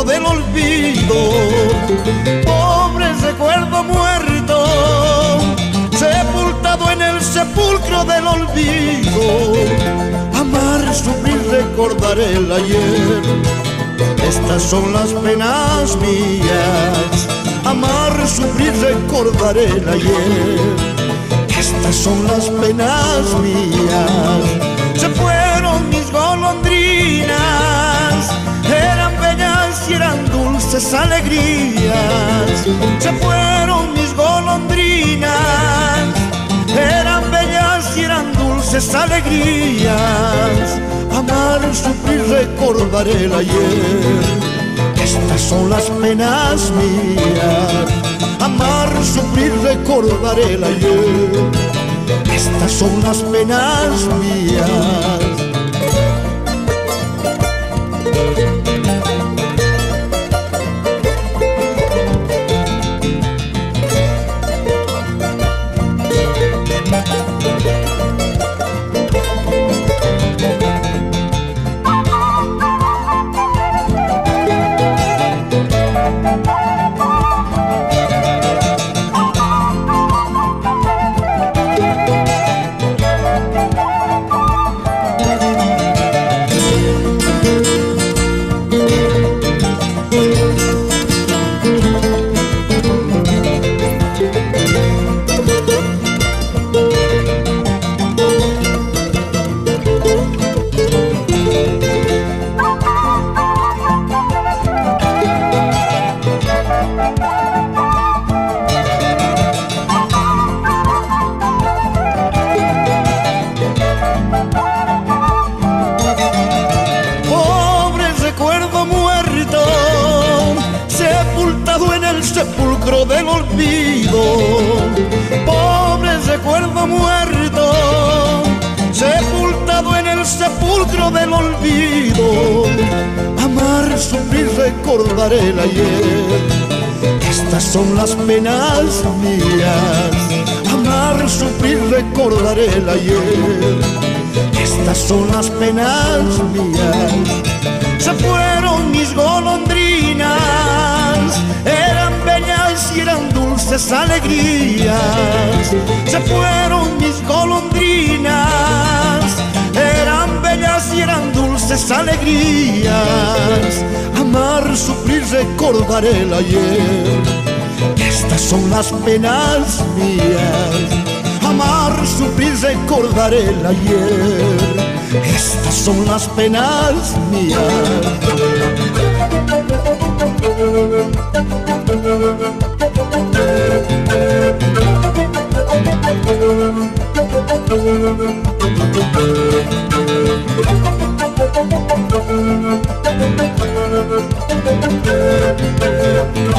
del olvido. Pobre recuerdo muerto, sepultado en el sepulcro del olvido. Amar, sufrir, recordar el ayer. Estas son las penas mías. Amar, sufrir, recordar el ayer. Estas son las penas mías. Se fueron mis golondrinas, bellas y eran dulces alegrías. Se fueron mis golondrinas, eran bellas y eran dulces alegrías. Amar, sufrir, recordar el ayer. Estas son las penas mías. Amar, sufrir, recordar el ayer. Estas son las penas mías. Del olvido. Pobre recuerdo muerto, sepultado en el sepulcro del olvido. Amar, sufrir, recordar el ayer. Estas son las penas mías. Amar, sufrir, recordar el ayer. Estas son las penas mías. Se fueron mis eran dulces alegrías. Se fueron mis golondrinas, eran bellas y eran dulces alegrías. Amar, sufrir, recordar el ayer. Estas son las penas mías amar, sufrir, recordar el ayer. Estas son las penas mías. Thank you.